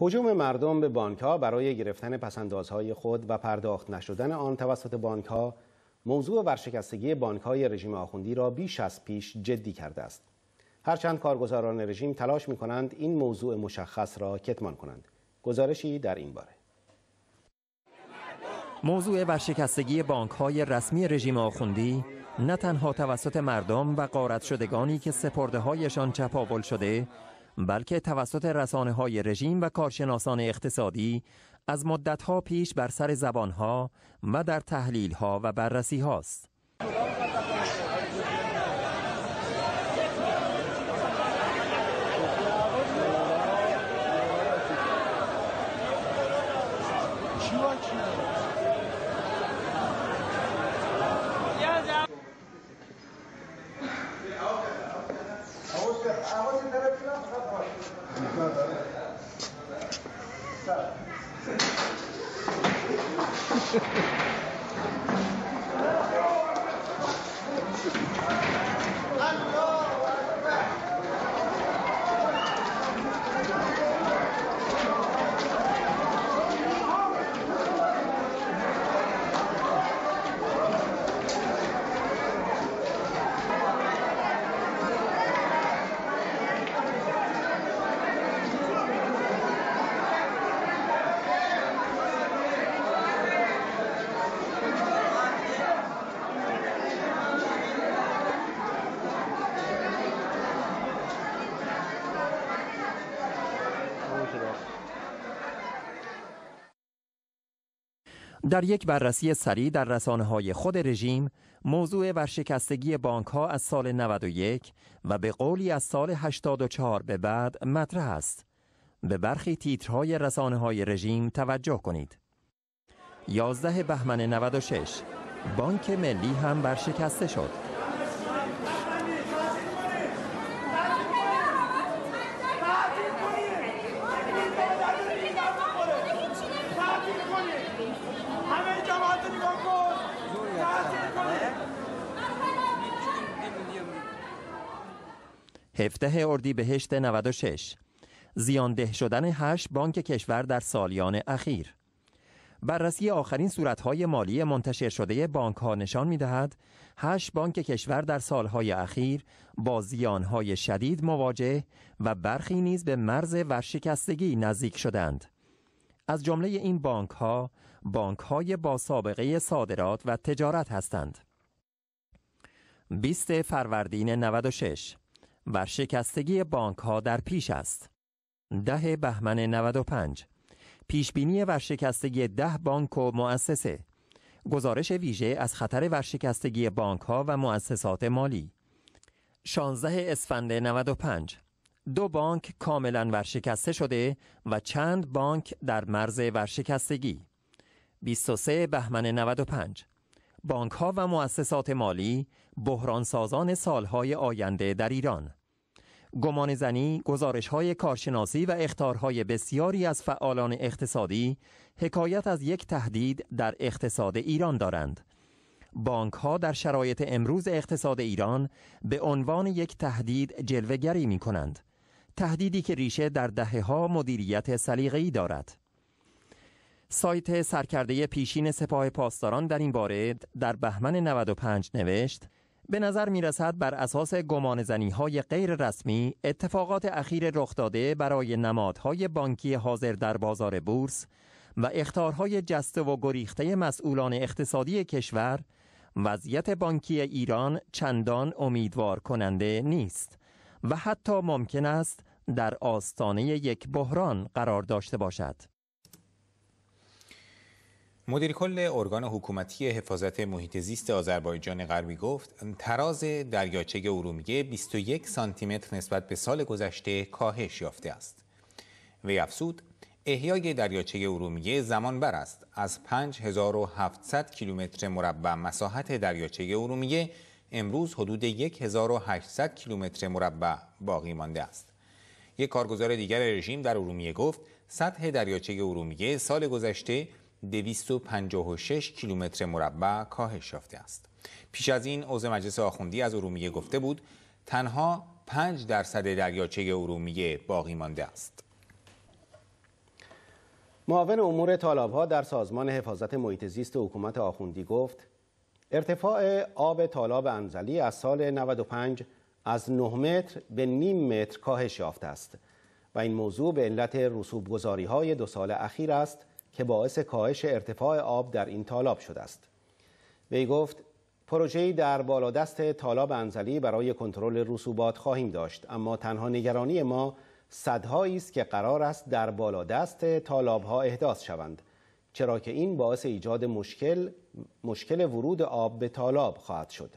هجوم مردم به بانک ها برای گرفتن پسندازهای خود و پرداخت نشدن آن توسط بانک ها موضوع ورشکستگی بانک های رژیم آخوندی را بیش از پیش جدی کرده است. هرچند کارگزاران رژیم تلاش می کنند این موضوع مشخص را کتمان کنند. گزارشی در این باره. موضوع ورشکستگی بانک های رسمی رژیم آخوندی نه تنها توسط مردم و قارت شدگانی که سپرده هایشان چپاول شده بلکه توسط رسانه های رژیم و کارشناسان اقتصادی از مدت ها پیش بر سر زبان ها و در تحلیل ها و بررسی هاست. در یک بررسی سریع در رسانه های خود رژیم موضوع ورشکستگی بانک ها از سال 91 و به قولی از سال 84 به بعد مطرح است. به برخی تیترهای رسانه های رژیم توجه کنید. 11 بهمن 96 بانک ملی هم ورشکسته شد. هفته اردیبهشت 96 زیانده شدن هشت بانک کشور در سالیان اخیر بررسی آخرین صورتهای مالی منتشر شده بانک ها نشان می دهد هشت بانک کشور در سالهای اخیر با زیانهای شدید مواجه و برخی نیز به مرز ورشکستگی نزدیک شدند. از جمله این بانک ها بانک های با سابقه صادرات و تجارت هستند. 20 فروردین 96 ورشکستگی بانک ها در پیش است. ده بهمن 95 پیشبینی ورشکستگی ده بانک و مؤسسه. گزارش ویژه از خطر ورشکستگی بانک ها و مؤسسات مالی. 16 اسفند 95 دو بانک کاملا ورشکسته شده و چند بانک در مرز ورشکستگی. 23 بهمن 95 بانک ها و مؤسسات مالی بحران سازان سالهای آینده در ایران. گمان زنی، گزارش های کارشناسی و اختارهای بسیاری از فعالان اقتصادی حکایت از یک تهدید در اقتصاد ایران دارند. بانک ها در شرایط امروز اقتصاد ایران به عنوان یک تهدید جلوگری می کنند. تهدیدی که ریشه در دهه ها مدیریت سلیقه‌ای دارد. سایت سرکرده پیشین سپاه پاسداران در این باره در بهمن 95 نوشت به نظر می رسد بر اساس گمان زنی های غیر رسمی اتفاقات اخیر رخ داده برای نمادهای بانکی حاضر در بازار بورس و اختارهای جسته و گریخته مسئولان اقتصادی کشور وضعیت بانکی ایران چندان امیدوار کننده نیست و حتی ممکن است در آستانه یک بحران قرار داشته باشد. مدیر کل ارگان حکومتی حفاظت محیط زیست آذربایجان غربی گفت تراز دریاچه ارومیه 21 سانتی متر نسبت به سال گذشته کاهش یافته است. وی افزود احیای دریاچه ارومیه زمان بر است از 5700 کیلومتر مربع مساحت دریاچه ارومیه امروز حدود 1800 کیلومتر مربع باقی مانده است. یک کارگزار دیگر رژیم در ارومیه گفت سطح دریاچه ارومیه سال گذشته 256 کیلومتر مربع کاهش یافته است. پیش از این عضو مجلس آخوندی از ارومیه گفته بود تنها 5 درصد دریاچه ارومیه باقی مانده است. معاون امور ها در سازمان حفاظت محیط زیست حکومت آخوندی گفت ارتفاع آب تالاب انزلی از سال 95 از 9 متر به نیم متر کاهش یافته است و این موضوع به علت رسوب گذاری دو سال اخیر است که باعث کاهش ارتفاع آب در این تالاب شده است. وی گفت پروژه‌ای در بالادست تالاب انزلی برای کنترل رسوبات خواهیم داشت اما تنها نگرانی ما صدهایی است که قرار است در بالادست تالاب ها احداث شوند چرا که این باعث ایجاد مشکل مشکل ورود آب به تالاب خواهد شد